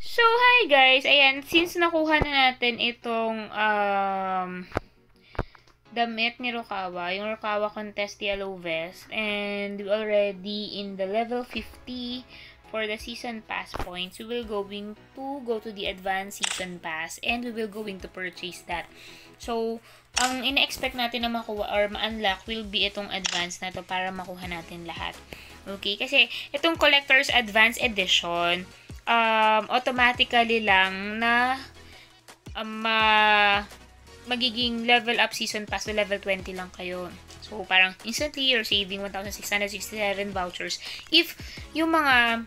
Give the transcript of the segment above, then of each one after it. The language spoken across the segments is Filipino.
So, hi guys! Ayan, since nakuha na natin itong um, damit ni Rokawa, yung Rokawa Contest Yellow Vest, and we already in the level 50 for the season pass points, we will going to go to the advanced season pass and we will going to purchase that. So, ang ina-expect natin na makuha or ma-unlock will be itong advanced na to para makuha natin lahat. Okay? Kasi, itong Collector's Advanced Edition, um, automatically lang na um, uh, magiging level up season pass to level 20 lang kayo. So, parang instantly you're saving 1,667 vouchers if yung mga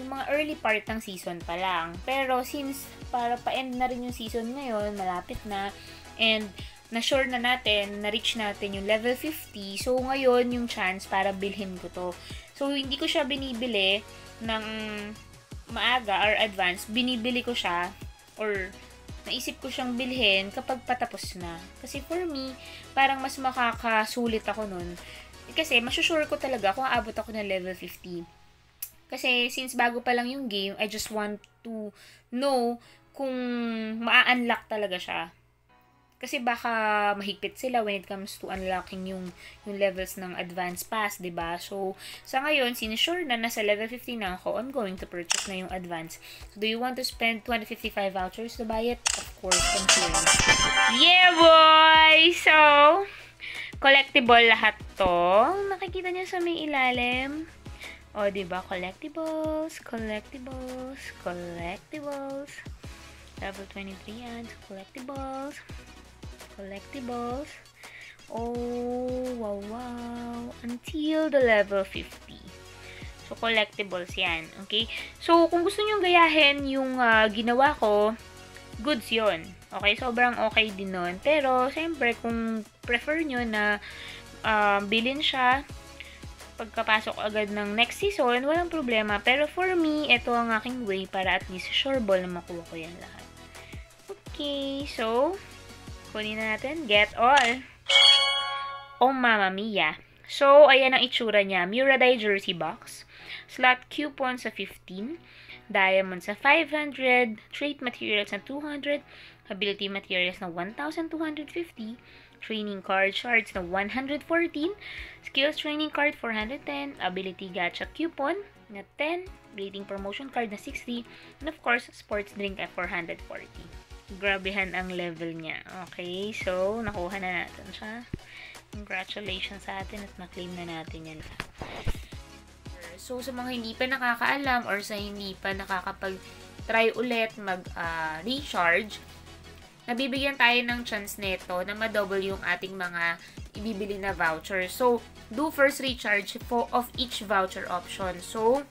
yung mga early part ng season pa lang. Pero since para pa-end na rin yung season ngayon, malapit na, and na-sure na natin, na-reach natin yung level 50, so ngayon yung chance para bilhin ko to. So, hindi ko siya binibili ng maaga or advance, binibili ko siya or naisip ko siyang bilhin kapag patapos na. Kasi for me, parang mas makakasulit ako nun. Kasi masusure ko talaga kung aabot ako ng level 50. Kasi since bago pa lang yung game, I just want to know kung maa-unlock talaga siya. Kasi baka mahigpit sila when it comes to unlocking yung, yung levels ng advanced pass, ba diba? So, sa ngayon, sinusure na nasa level 50 na ako, I'm going to purchase na yung advance. So, do you want to spend 255 vouchers to buy it? Of course, consider. Yeah, boy! So, collectible lahat to. Nakikita niyo sa may ilalim. O, oh, diba? Collectibles, collectibles, collectibles. Level 23 yan. Collectibles collectibles. Oh, wow, wow. Until the level 50. So, collectibles yan. Okay? So, kung gusto nyo gayahin yung uh, ginawa ko, goods yon Okay? Sobrang okay din nun. Pero, siyempre, kung prefer nyo na uh, bilhin siya, pagkapasok agad ng next season, walang problema. Pero for me, ito ang aking way para at least sure ball na makuha ko yan lahat. Okay, so, Kunin na natin. Get all. Oh, mama mia. So, ayan ang itsura niya. Muradai jersey box. Slot coupon sa 15. Diamond sa 500. Trait materials na 200. Ability materials na 1,250. Training card shards na 114. Skills training card 410. Ability gacha coupon na 10. Rating promotion card na 60. And of course, sports drink at 440 grabehan ang level niya. Okay, so, nakuha na natin siya. Congratulations sa atin at na-claim na natin yan So, sa mga hindi pa nakakaalam or sa hindi pa nakakapag-try ulit mag-recharge, uh, nabibigyan tayo ng chance nito na ma-double yung ating mga ibibili na voucher. So, do first recharge for of each voucher option. So,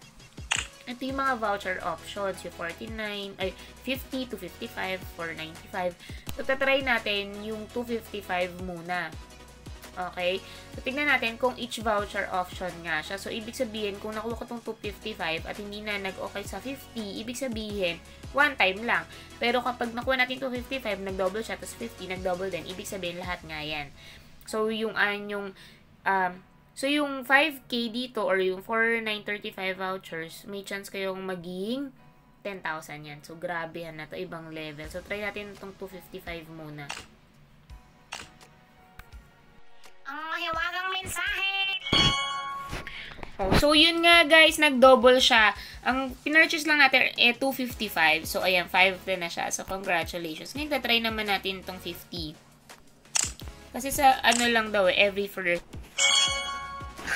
ito yung mga voucher options, yung 49, ay 50 to 55 for 95. So, tatry natin yung 255 muna. Okay? So, tignan natin kung each voucher option nga siya. So, ibig sabihin, kung nakuha ko itong 255 at hindi na nag-okay sa 50, ibig sabihin, one time lang. Pero kapag nakuha natin 255, nag-double siya, tapos 50, nag-double din, ibig sabihin, lahat nga yan. So, yung, uh, yung, um, So, yung 5K dito or yung 4,935 vouchers, may chance kayong maging 10,000 yan. So, grabe yan na to Ibang level. So, try natin itong 255 muna. Ang mahiwagang mensahe! Oh, so, yun nga guys, nag-double siya. Ang pinurchase lang natin eh 255. So, ayan, 5 na siya. So, congratulations. Ngayon, try naman natin itong 50. Kasi sa ano lang daw eh, every first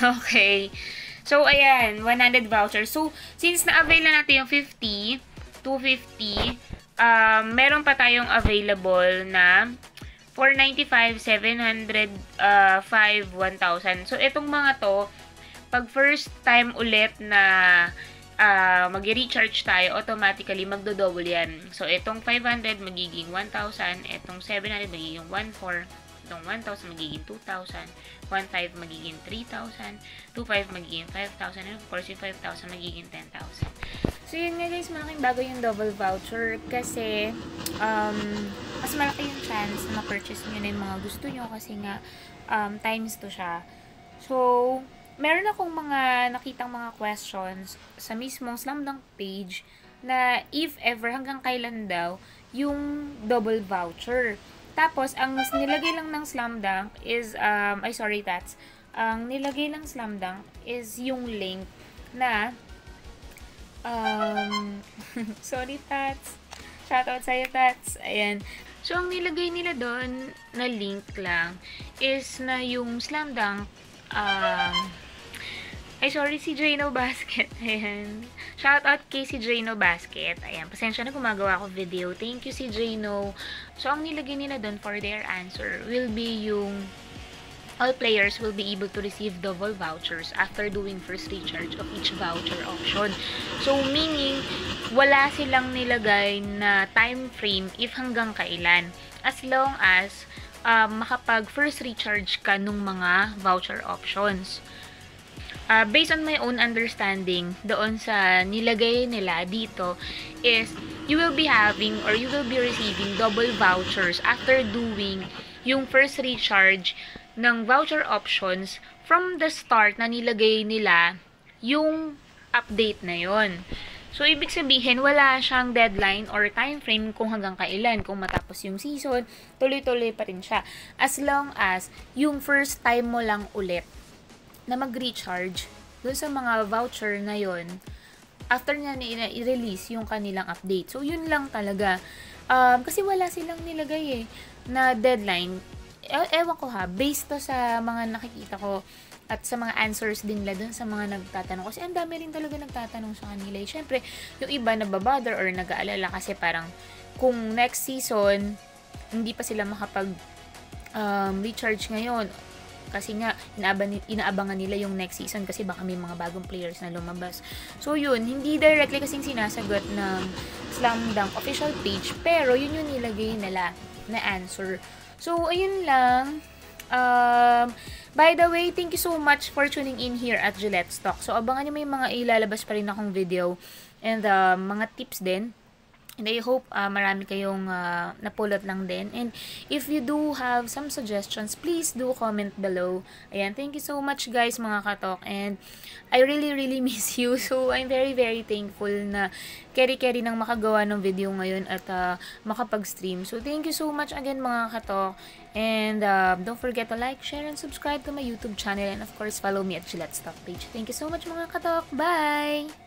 Okay. So, ayan, 100 vouchers. So, since na-avail na natin yung 50, 250, um, meron pa tayong available na 495, 700, uh, 5, 1,000. So, itong mga to, pag first time ulit na uh, mag-recharge tayo, automatically magdo-double yan. So, itong 500 magiging 1,000, itong 700 magiging 1,400, itong 1,000 magiging 2,000, 1,500 magiging 3,000, 2,500 magiging 5,000, and of course, yung 5,000 magiging 10,000. So, yun nga guys, malaking bago yung double voucher kasi um, mas malaki yung chance na ma-purchase nyo na yung mga gusto nyo kasi nga um, times to siya. So, meron akong mga nakitang mga questions sa mismong Slam Dunk page na if ever hanggang kailan daw yung double voucher. Tapos, ang nilagay lang ng slam dunk is, um, ay sorry, that's, ang nilagay ng slam dunk is yung link na, um, sorry, tats. Shoutout sa'yo, tats. Ayan. So, ang nilagay nila doon na link lang is na yung slam dunk, um, ay, sorry, si Drano Basket. Ayan. Shout out kay si Drano Basket. Ayan, pasensya na gumagawa ako video. Thank you si Drano. So, ang nilagay nila doon for their answer will be yung all players will be able to receive double vouchers after doing first recharge of each voucher option. So, meaning, wala silang nilagay na time frame if hanggang kailan. As long as um, makapag first recharge ka nung mga voucher options uh, based on my own understanding doon sa nilagay nila dito is you will be having or you will be receiving double vouchers after doing yung first recharge ng voucher options from the start na nilagay nila yung update na yon. So, ibig sabihin, wala siyang deadline or time frame kung hanggang kailan. Kung matapos yung season, tuloy-tuloy pa rin siya. As long as yung first time mo lang ulit na mag-recharge dun sa mga voucher na yon after niya i-release yung kanilang update. So, yun lang talaga. Um, kasi wala silang nilagay eh, na deadline. E- ewan ko ha, based to sa mga nakikita ko at sa mga answers din nila dun sa mga nagtatanong. Kasi ang dami rin talaga nagtatanong sa kanila. Eh. Siyempre, yung iba nababother or nag-aalala kasi parang kung next season, hindi pa sila makapag um, recharge ngayon kasi nga, inaaban, inaabangan nila yung next season kasi baka may mga bagong players na lumabas. So, yun. Hindi directly kasing sinasagot ng Slam Dunk official page, pero yun yung nilagay nila na answer. So, ayun lang. Um, by the way, thank you so much for tuning in here at Gillette Stock. So, abangan nyo may mga ilalabas pa rin akong video and uh, mga tips din And I hope uh, marami kayong uh, napulot lang din. And if you do have some suggestions, please do comment below. Ayan, thank you so much guys mga katok. And I really, really miss you. So, I'm very, very thankful na carry-carry nang makagawa ng video ngayon at uh, makapag-stream. So, thank you so much again mga katok. And uh, don't forget to like, share, and subscribe to my YouTube channel. And of course, follow me at Gillette Stock page. Thank you so much mga katok. Bye!